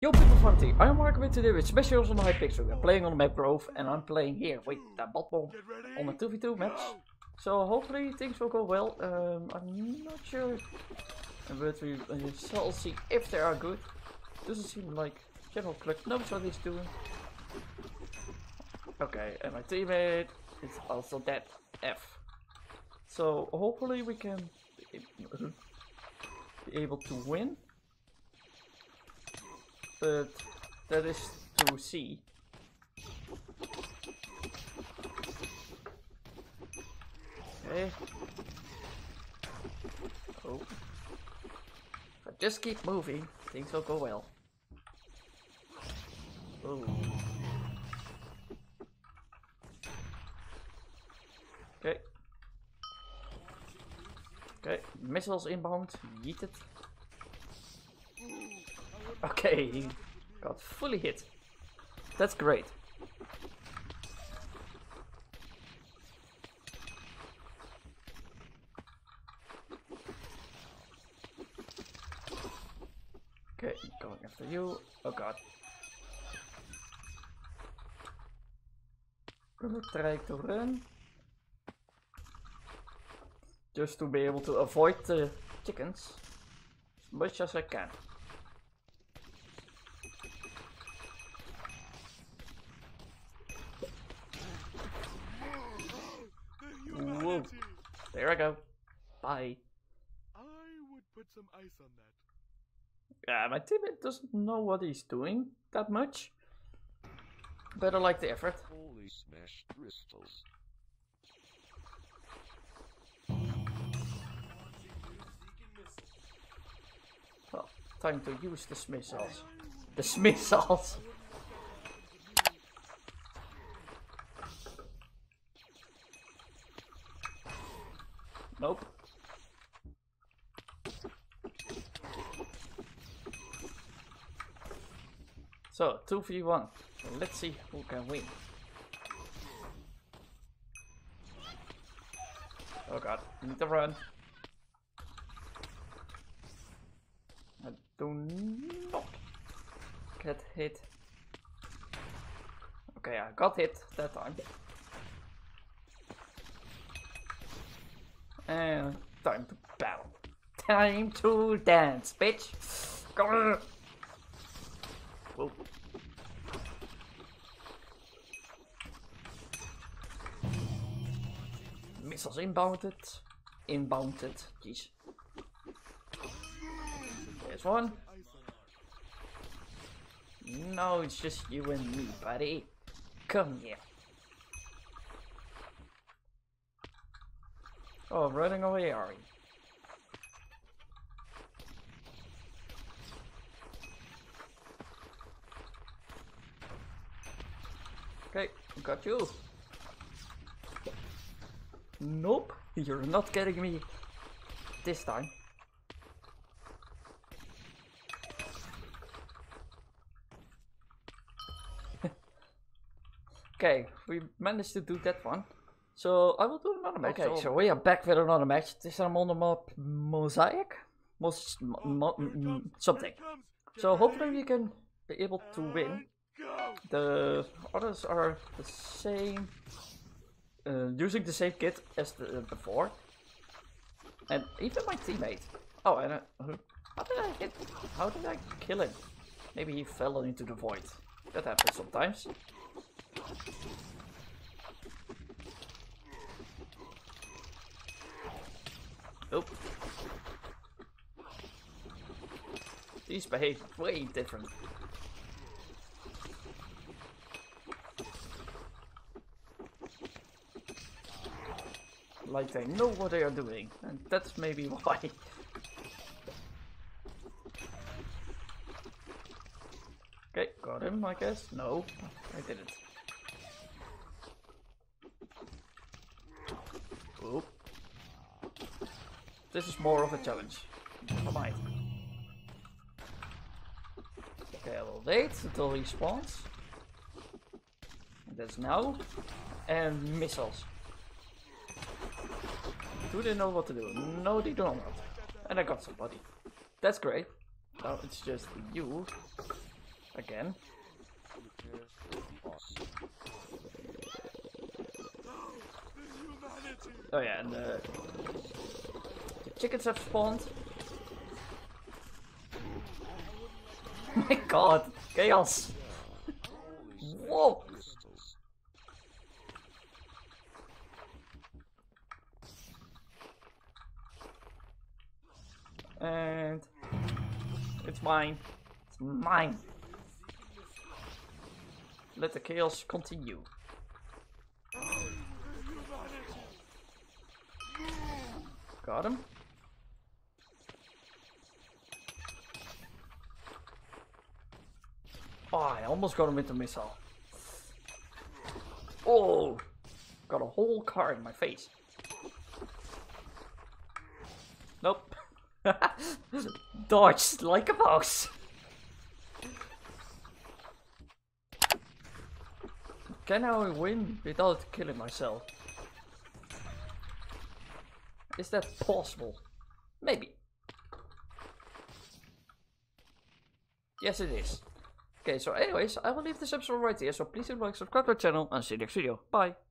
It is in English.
Yo people from the team, I'm Mark with today with Heroes on the Hypixel. We're playing on the map Grove and I'm playing here with that Botmon on a 2v2 match. So hopefully things will go well. Um, I'm not sure, but we shall see if they are good. Doesn't seem like General Cluck knows what he's doing. Okay, and my teammate is also dead. F. So hopefully we can be able to win but that is to see. Okay. Oh. If I just keep moving, things will go well. Oh. Okay. Okay, missiles inbound, yeet it. Okay, he got fully hit. That's great. Okay, going after you. Oh god. Gonna try to run. Just to be able to avoid the chickens as much as I can. There I go. Bye. I would put some ice on that. Yeah, my teammate doesn't know what he's doing that much. But I like the effort. Holy smashed crystals. Well, time to use the missiles. The missiles. Nope. So, 2v1. Let's see who can win. Oh god, I need to run. I do not get hit. Okay, I got hit that time. And time to battle. Time to dance, bitch. Grr. Whoa. Missiles inbounded. Inbounded. Jeez. There's one. No, it's just you and me, buddy. Come here. Oh, running away, are we? Okay, got you. Nope, you're not getting me this time. okay, we managed to do that one. So I will do another match. Okay, so we are back with another match. This time on the map Mosaic? Mos mo mo mm, something. So hopefully we can be able to win. The others are the same, uh, using the same kit as the, uh, before. And even my teammate. Oh, and uh, how did I hit? How did I kill him? Maybe he fell into the void. That happens sometimes. Nope. These behave way different. Like they know what they are doing, and that's maybe why. okay, got him, I guess. No, I didn't. This is more of a challenge. Never mind. Okay, I will wait until he spawns. That's now. And missiles. Do they know what to do? No, they do not. And I got somebody. That's great. Now it's just you Again. For! Oh yeah, and the chickens have spawned. My god, chaos! Whoa! And it's mine. It's mine. Let the chaos continue. Got him. Oh, I almost got him with the missile. Oh, got a whole car in my face. Nope. Dodged like a mouse. Can I win without killing myself? Is that possible? Maybe. Yes, it is. Okay, so anyways, I will leave this episode right here, so please do like, subscribe to our channel, and see you next video. Bye!